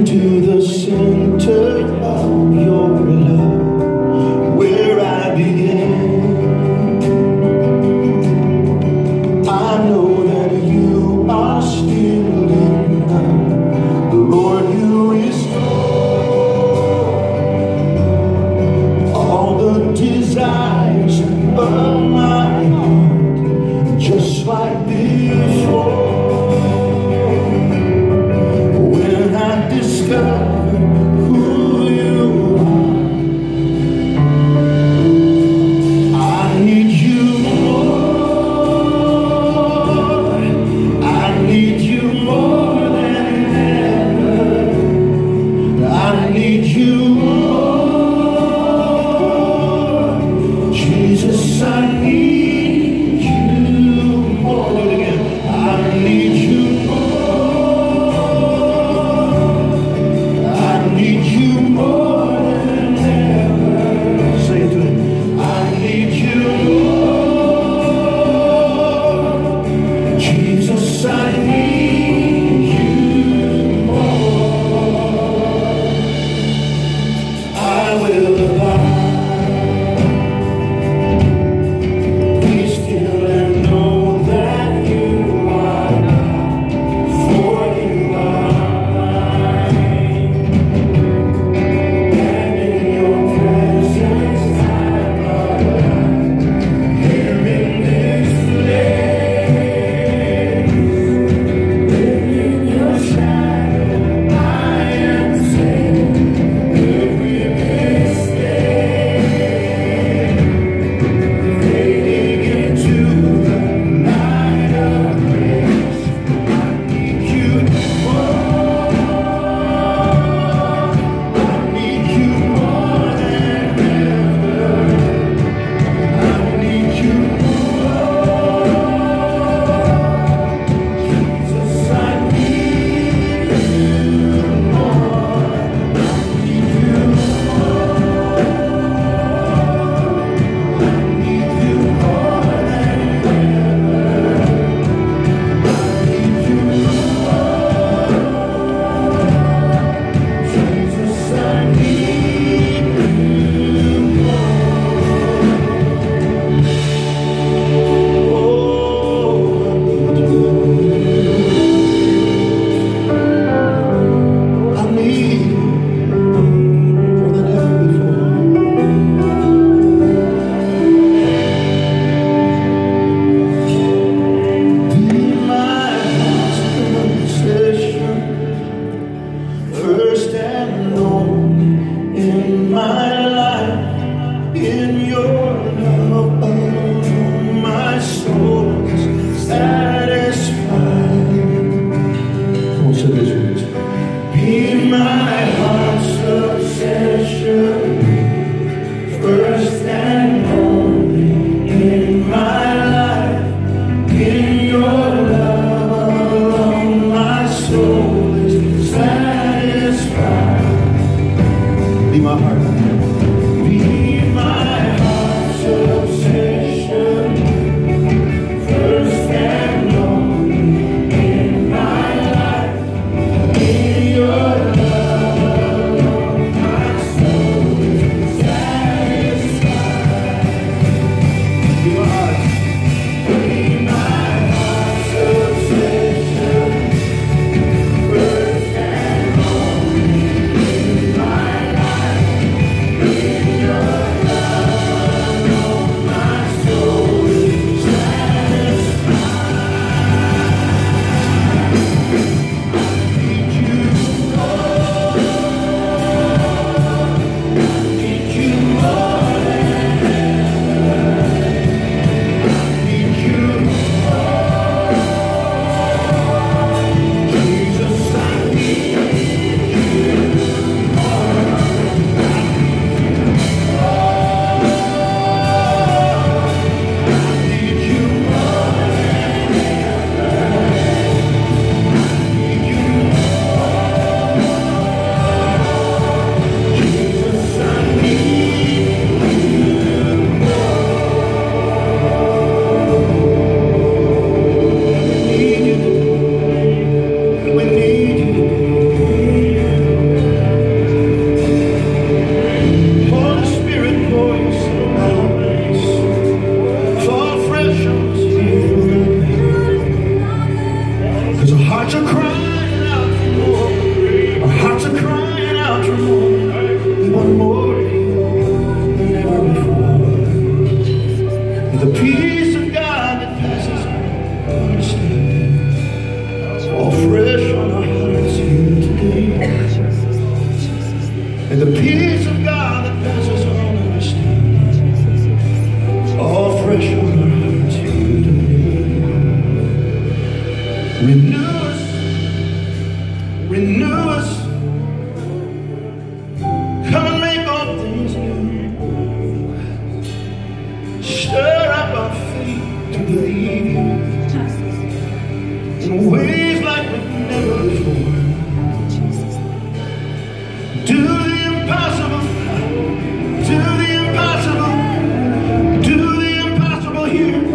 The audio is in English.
into the center the peace of God that passes all understanding, all fresh on our hearts you today. Renew us, renew us. here